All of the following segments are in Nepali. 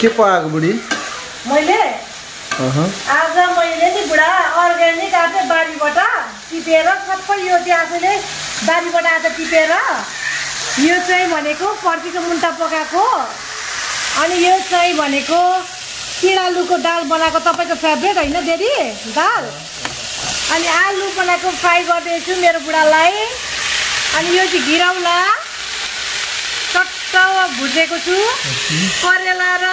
के पकाएको बुढी मैले अहँ। आज मैले नि बुढा अर्ग्यानिक आज बारीबाट टिपेर सबै यो चाहिँ आफूले बारीबाट आज टिपेर यो चाहिँ भनेको पर्सीको मुन्टा पकाएको अनि यो चाहिँ भनेको पिँडालुको दाल बनाएको तपाईँको फेभरेट होइन दिदी दाल अनि आलु बनाएको फ्राई गरिदिएछु मेरो बुढालाई अनि यो चाहिँ घिरौला चट्ट भुटेको छु। करेला र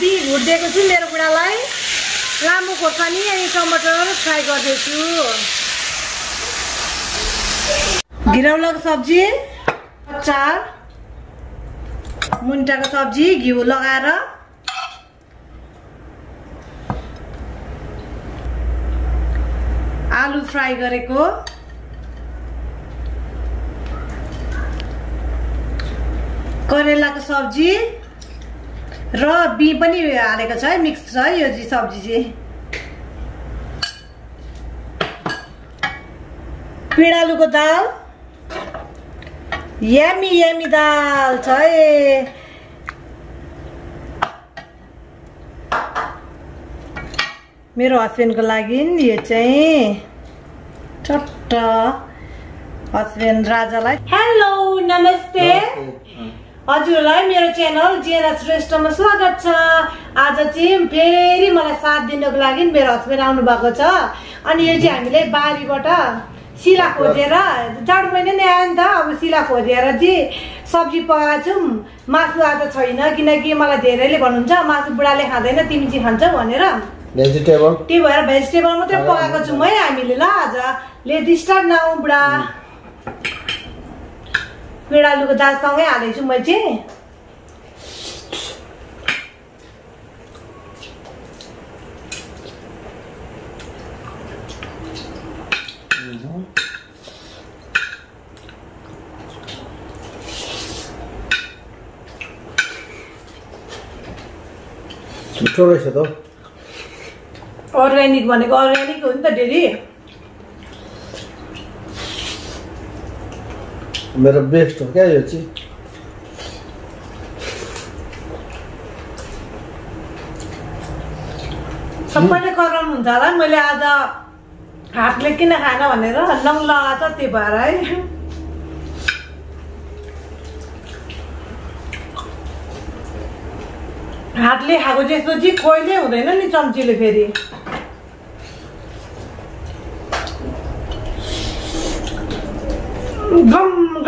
बिह भुटिदिएको छु मेरो बुढालाई। लामो खोर्सानी अनि टमाटर फ्राई गरिदिएछु घिरौलाको सब्जी अचार मुन्टाको सब्जी घिउ लगाएर। आलु फ्राई गरेको। करेलाको सब्जी? र बिह पनि हालेको छ है मिक्स छ है यो चाहिँ सब्जी चाहिँ। पिँडालुको दाल। यामी यामी दाल छ है। मेरो हस्बेन्डको लागि यो चाहिँ चट्ट हस्बेन्ड राजालाई। हेलो नमस्ते। हजुरलाई मेरो च्यानल जेएनएस रेस्टमा स्वागत छ। आज चाहिँ फेरि मलाई साथ दिनको लागि मेरो हस्बेन्ड आउनु भएको छ। अनि यो चाहिँ हामीले बारीबाट सिला खोजेर जाडो महिना नै आयो नि त अब सिला खोजेर चाहिँ सब्जी पकाएको छौँ। मासु आज छैन किनकि मलाई धेरैले भन्नुहुन्छ मासु बुढाले खाँदैन तिमी चाहिँ खान्छौ भनेर। भेजिटेबल त्यही भएर भेजिटेबल मात्रै पकाएको छौँ है हामीले ल आज। लेट स्टार्ट नआउँ बुढा। पिँडालुको दालसँगै हालेको छु मैले चाहिँ मिठो रहेछ त। अर्ग्यानिक भनेको अर्ग्यानिक हो नि त डेली मेरो बेस्ट हो क्या यो चाहिँ सबैले कराउनुहुन्छ होला मैले आज हातले किन खान भनेर लङ लगाएको छ त्यही भएर है हातले खाएको जस्तो चाहिँ कहिले हुँदैन नि चम्चीले फेरि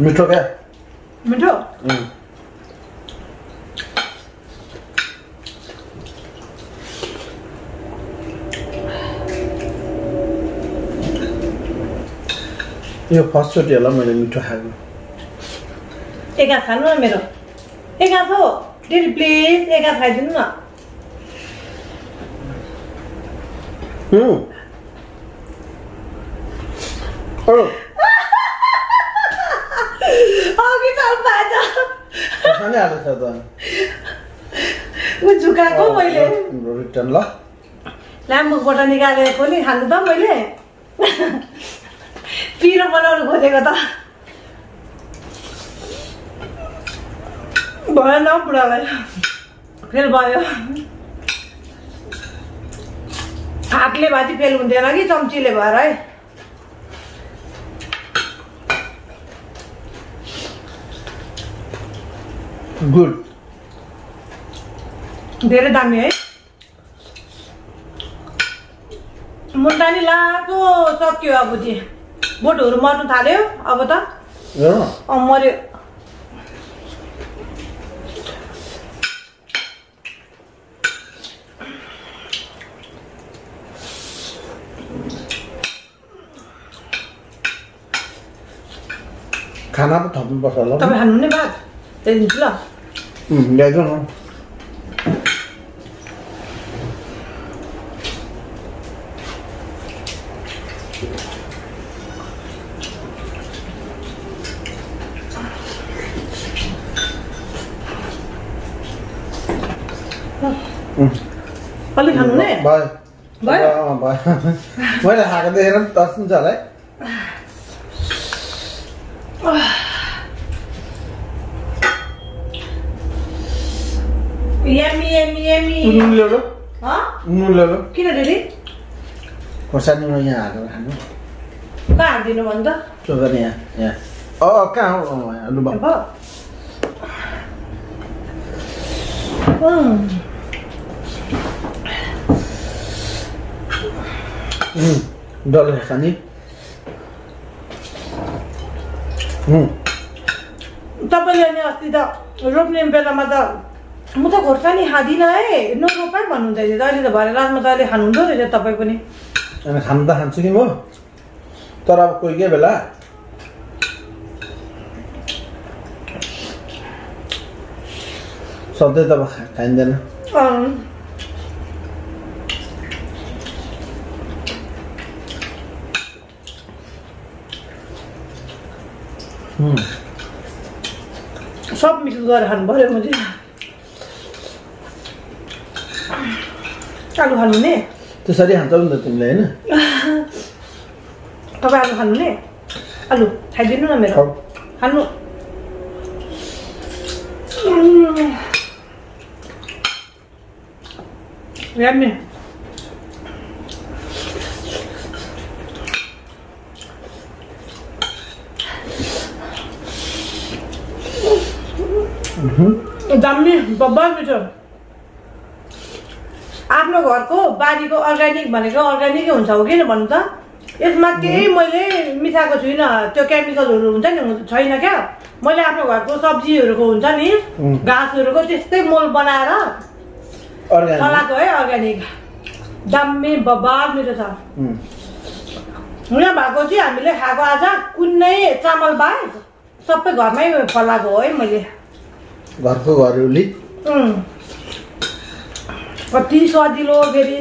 मिठो क्या मिठो। यो फर्स्टचोटि होला मैले मिठो खाएको एक हात खानु न मेरो एक हात हो प्लिज एक हात खाइदिनु न त ऊ झुकाएको मैले। रिटर्न ल। ल्याम्बुकबाट निकालेको पनि खानु त मैले। पिरो बनाउनु खोजेको त। भएन बुढालाई। फेल भयो। हातले चाहिँ फेल हुन्थेन कि चम्चीले भएर है। गुड धेरै दामी है मुन्टा नि लाको सक्यो अब चाहिँ बोटहरू मर्नु थाल्यो अब त मऱ्यो खाना पो थप्नुपर्छ होला तपाईँ खानु नि भात ल्याइदिन्छु ल अलि खानु नै भयो भयो? मैले खाएको देखेर तर्सिन्छ होला है यमी यमी यमी नुन ल्याउनु नुन ल्याउनु किन दिदी खोर्सानीमा यहाँ हालेर खानु कहाँ हालिदिनु भन्नु त चोकर यहाँ यहाँ अँ कहाँ हो लु डल्ले खोर्सानी तपाईँले नि अस्ति त रोप्ने बेलामा त म त खोर्सानी खाँदिनँ है। नरोप त अहिले त भरे रातमा त अहिले खानुहुँदो रहेछ तपाईँ पनि। अनि खानु त खान्छु नि म? तर अब कोही कोही बेला? सधैँ त अब खाइँदैन। सब मिक्स गरेर खानु पऱ्यो म चाहिँ आलु खानु ने त्यसरी खान्छौ नि त तिमीले होइन? तपाईँ आलु खानु ने आलु खाइदिनु न मेरो। खानु बब्बर मिठो। आफ्नो घरको बारीको अर्ग्यानिक भनेको अर्ग्यानिकै हुन्छ हो किन भन्नु त? यसमा केही मैले मिसाएको छुइनँ। त्यो केमिकलहरू हुन्छ नि छैन क्या। मैले आफ्नो घरको सब्जीहरूको हुन्छ नि. घाँसहरूको त्यस्तै मोल बनाएर चलाएको है अर्ग्यानिक। दामी बब्बर मिठो छ। यहाँ भएको चाहिँ हामीले खाएको आज कुनै चामल बाहेक सबै घरमै फलाएको हो है मैले। घरको घरेउली. कति सजिलो फेरि।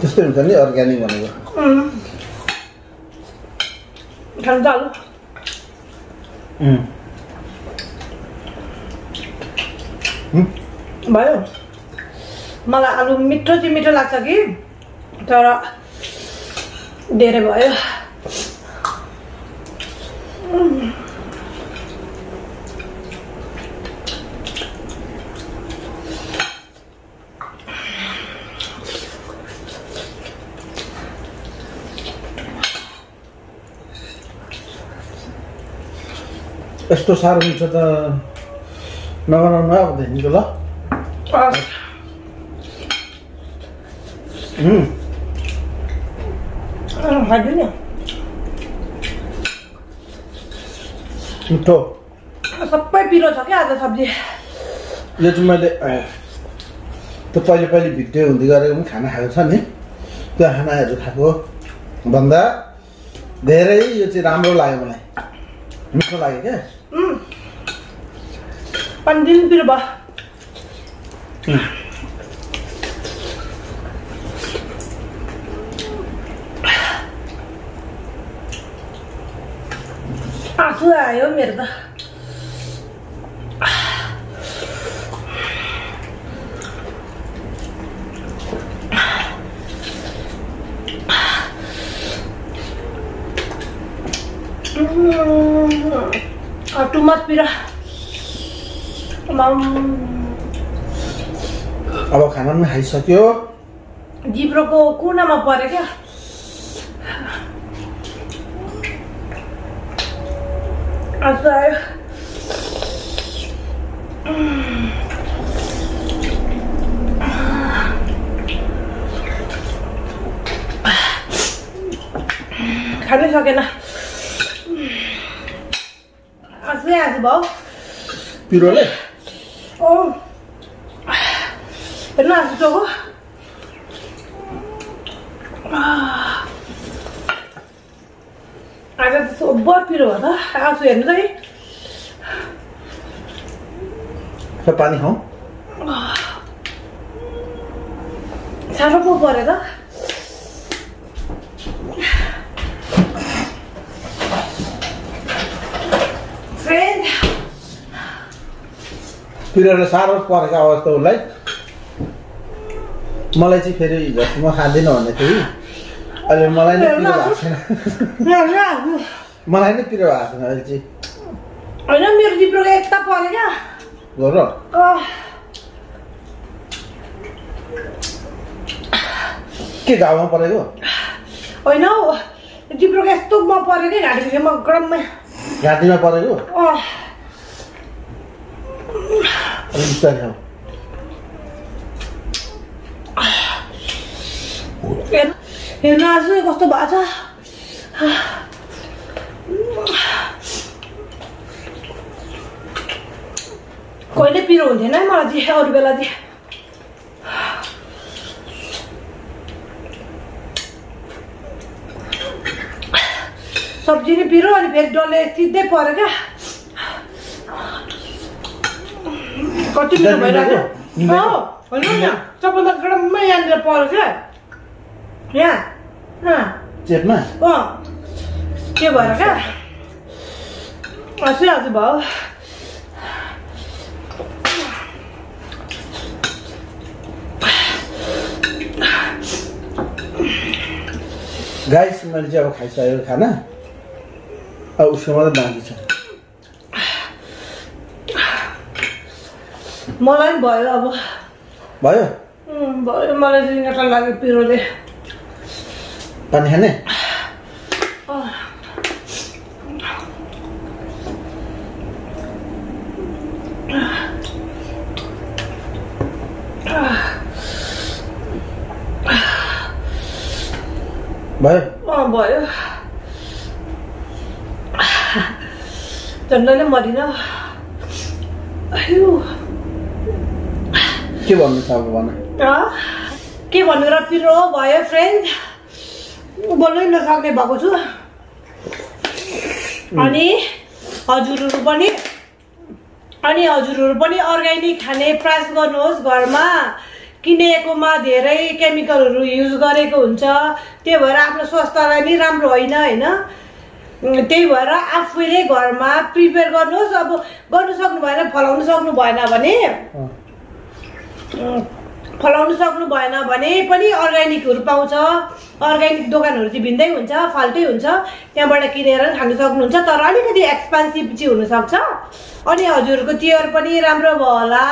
त्यस्तै हुन्छ नि अर्ग्यानिक भनेको. खानु त भयो। मलाई आलु मिठो चाहिँ मिठो लाग्छ कि? तर धेरै भयो। यस्तो साह्रो मिठो त नबनाउनु है अबदेखिको ल। खाइदिनु? मिठो। सबै पिरो छ क्या आज सब्जी? यो चाहिँ मैले त्यो पहिले पहिले भिडियो हुँदै गरेको पनि खाना खाएको छ नि। त्यो खानाहरू खाएको भन्दा धेरै यो चाहिँ राम्रो लाग्यो मलाई। मिठो लाग्यो क्या। उम्. पानी दिनु पिरो भयो आँसु आयो मेरो त टु मच पिरो आमाम, अब खाना पनि खाइसक्यो जिब्रोको कुनामा पऱ्यो क्या आयो खानै सकेन आँसु भयो पिरोले 어. 옛날 आज त सोब्बर पिरो भयो त आज हेर्नु त है पानी पो पऱ्यो त पिरियडले साह्रो परेको अवस्था उसलाई। मलाई चाहिँ फेरि हिजो अस्ति म खाँदिनँ भन्दै थिएँ कि अहिले मलाई नै पिरो भएको छैन। मलाई नै पिरो भएको छैन अहिले चाहिँ। होइन मेरो जिब्रोको पऱ्यो क्या। हो र। के घाउमा परेको? होइन हौ जिब्रोको यस्तो म पऱ्यो कि घाँटीको छेउमा गरममै घाँटीमा परेको? अलिक बिस्तारै खाऊ हेर्नु आज कस्तो भएको छ कहिले पिरो हुन्थेन है मलाई चाहिँ अरू बेला चाहिँ सब्जी नि पिरो अनि फेरि डल्ले सिधै पऱ्यो क्या कति पिरो भइरहेको होइन नि। सबभन्दा गरममै यहाँनिर पऱ्यो क्या। यहाँ चेपमा? अँ। के भएर क्या? हजुर हजुर भयो गाइस मैले चाहिँ अब खाइसकेको खाना। अब उसको मात्रै बाँकी छ मलाई पनि भयो अब भयो भयो मलाई चाहिँ नटा लाग्यो पिरोले पानी खाने भयो अँ भयो झन्डै नै मरिन के भन्नु छ अब भन। अँ, के भन्नु र पिरो भयो फ्रेन्ड बोल्नै नसक्ने भएको छु। अनि हजुरहरू पनि अनि हजुरहरू पनि अर्ग्यानिक खाने प्रयास गर्नुहोस् घरमा। किनेकोमा धेरै केमिकलहरू युज गरेको हुन्छ। त्यही भएर आफ्नो स्वास्थ्यलाई नि राम्रो होइन होइन? त्यही भएर आफैले घरमा प्रिपेयर गर्नुहोस्। अब गर्नु सक्नु भएन फलाउनु सक्नु भएन भने फलाउनु सक्नु भएन भने पनि अर्ग्यानिकहरू पाउँछ। अर्ग्यानिक दोकानहरू चाहिँ भिन्दै हुन्छ फाल्टै हुन्छ। त्यहाँबाट किनेर खानु सक्नुहुन्छ तर अलिकति एक्सपेन्सिभ चाहिँ हुनसक्छ। अनि हजुरहरूको तिहार पनि राम्रो भयो होला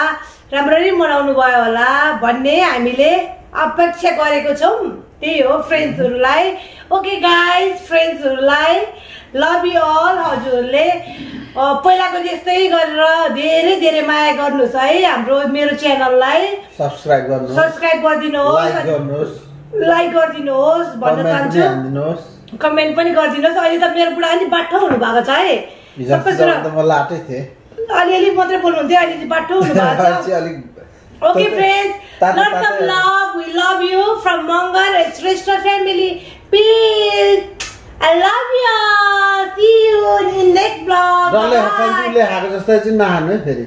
राम्ररी मनाउनु भयो होला भन्ने हामीले अपेक्षा गरेको छौँ। त्यही हो फ्रेन्ड्सहरूलाई ओके गाइज फ्रेन्ड्सहरूलाई लभ यु अल हजुरहरूले। पहिलाको जस्तै गरेर धेरै धेरै माया गर्नुहोस् है हाम्रो मेरो च्यानललाई। सब्सक्राइब गर्नुहोस्। सब्सक्राइब गरिदिनुहोस्। लाइक गरिदिनुहोस् भन्न चाहन्छु। कमेन्ट पनि गरिदिनुहोस्। अहिले त मेरो बुढा अलि बाठो हुनु भएको छ है। सबै कुरा अलिअलि मात्रै बोल्नुहुन्थ्यो अहिले चाहिँ बाठो हुनु भएको छ अलिक Okay, तातो- friends, lots of love. We love you from Mongar. It's Rishta family. Peace. I love you. See you in next vlog. डल्ले. खान्छ उसले जस्तै चाहिँ है फेरि